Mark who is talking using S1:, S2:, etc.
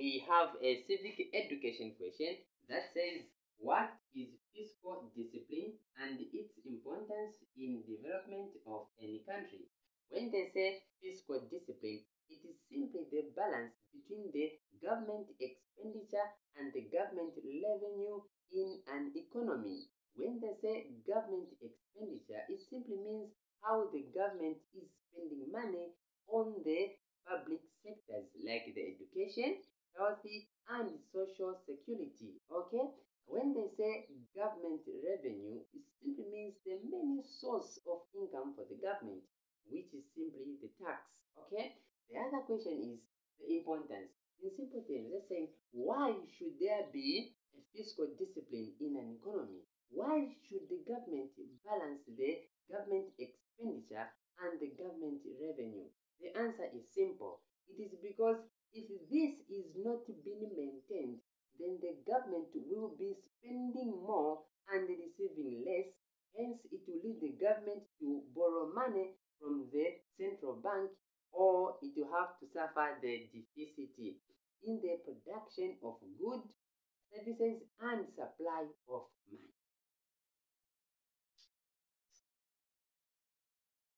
S1: we have a civic education question that says, What is fiscal discipline and its importance in development of any country? When they say fiscal discipline, it is simply the balance between the government expenditure and the government revenue in an economy. When they say government expenditure, it simply means how the government is spending money on the public sectors like the education, and social security. Okay? When they say government revenue, it simply means the main source of income for the government, which is simply the tax. Okay? The other question is the importance. In simple terms, they're saying why should there be a fiscal discipline in an economy? Why should the government balance the government expenditure and the government revenue? The answer is simple. It is because if this is not being maintained, then the government will be spending more and receiving less. Hence, it will lead the government to borrow money from the central bank or it will have to suffer the deficit in the production of goods, services, and supply of.